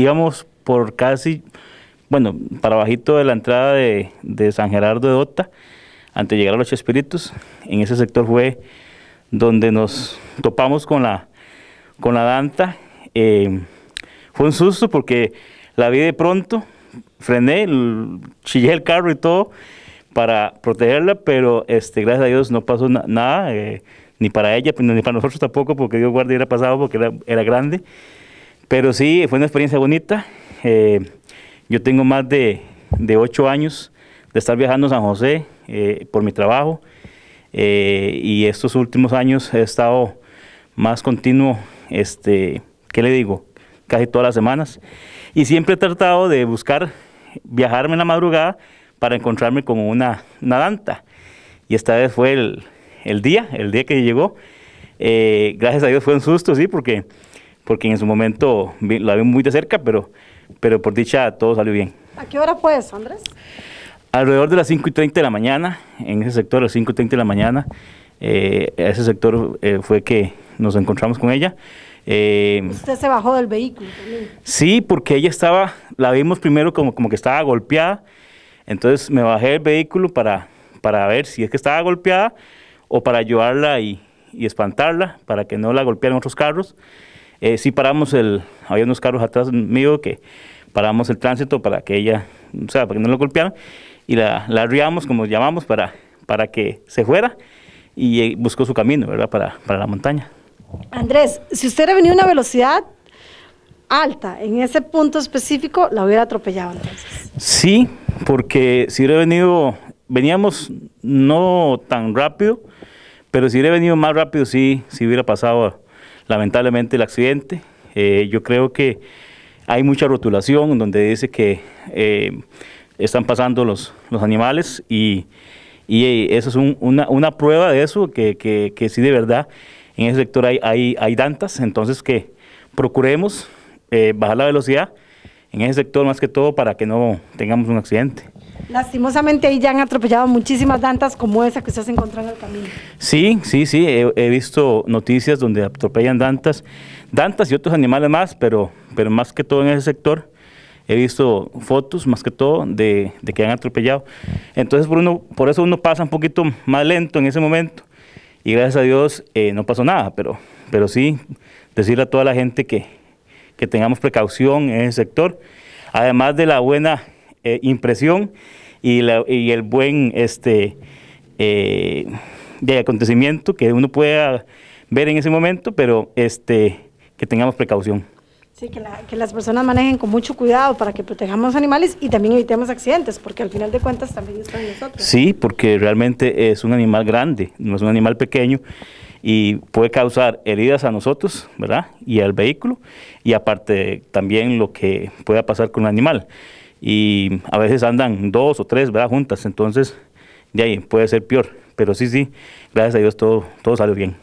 íbamos por casi, bueno, para bajito de la entrada de, San Gerardo de Ota, antes de llegar a los Espíritus, en ese sector fue donde nos topamos con la, con la Danta. Eh, fue un susto porque la vi de pronto, frené, chillé el carro y todo para protegerla, pero este, gracias a Dios no pasó nada, eh, ni para ella, ni para nosotros tampoco, porque Dios guarde era pasado porque era, era, grande. Pero sí, fue una experiencia bonita. Eh, yo tengo más de, de, ocho años de estar viajando a San José eh, por mi trabajo y estos últimos años he estado más continuo, este, ¿qué le digo? Casi todas las semanas. Y siempre he tratado de buscar viajarme en la madrugada para encontrarme con una, una danta. Y esta vez fue el, el día, el día que llegó. Eh, gracias a Dios fue un susto, sí, porque, porque en su momento la vi muy de cerca, pero, pero por dicha todo salió bien. ¿A qué hora fue eso, Andrés? Alrededor de las 5 y 30 de la mañana, en ese sector, a las 5 y 30 de la mañana, eh, ese sector eh, fue que nos encontramos con ella. Eh, ¿Usted se bajó del vehículo también? Sí, porque ella estaba, la vimos primero como, como que estaba golpeada, entonces me bajé del vehículo para, para ver si es que estaba golpeada o para ayudarla y, y espantarla, para que no la golpearan otros carros. Eh, sí paramos el, había unos carros atrás mío que paramos el tránsito para que ella, o sea, para que no la golpearan, y la, la arriamos, como llamamos, para, para que se fuera y eh, buscó su camino, ¿verdad?, para, para la montaña. Andrés, si usted hubiera venido a una velocidad alta en ese punto específico, la hubiera atropellado entonces. Sí, porque si hubiera venido, veníamos no tan rápido, pero si hubiera venido más rápido, sí, sí hubiera pasado lamentablemente el accidente. Eh, yo creo que hay mucha rotulación donde dice que eh, están pasando los, los animales y, y eso es una, una, prueba de eso, que, que, que sí de verdad en ese sector hay, hay, hay entonces que procuremos eh, bajar la velocidad en ese sector más que todo para que no tengamos un accidente. Lastimosamente ahí ya han atropellado muchísimas dantas como esa que usted se encontró en el camino. Sí, sí, sí, he, visto noticias donde atropellan dantas, dantas y otros animales más, pero, pero más que todo en ese sector he visto fotos más que todo de, de que han atropellado. Entonces por, uno, por eso uno pasa un poquito más lento en ese momento y gracias a Dios eh, no pasó nada, pero, pero sí decirle a toda la gente que, que tengamos precaución en ese sector, además de la buena eh, impresión y, la, y, el buen este, eh, de acontecimiento que uno pueda ver en ese momento, pero este, que tengamos precaución. Sí, que, que, las personas manejen con mucho cuidado para que protejamos animales y también evitemos accidentes, porque al final de cuentas también están nosotros. Sí, porque realmente es un animal grande, no es un animal pequeño y puede causar heridas a nosotros, ¿verdad? Y al vehículo, y aparte también lo que pueda pasar con el animal. Y a veces andan dos o tres, ¿verdad? Juntas, entonces de ahí puede ser peor. Pero sí, sí, gracias a Dios todo, todo salió bien.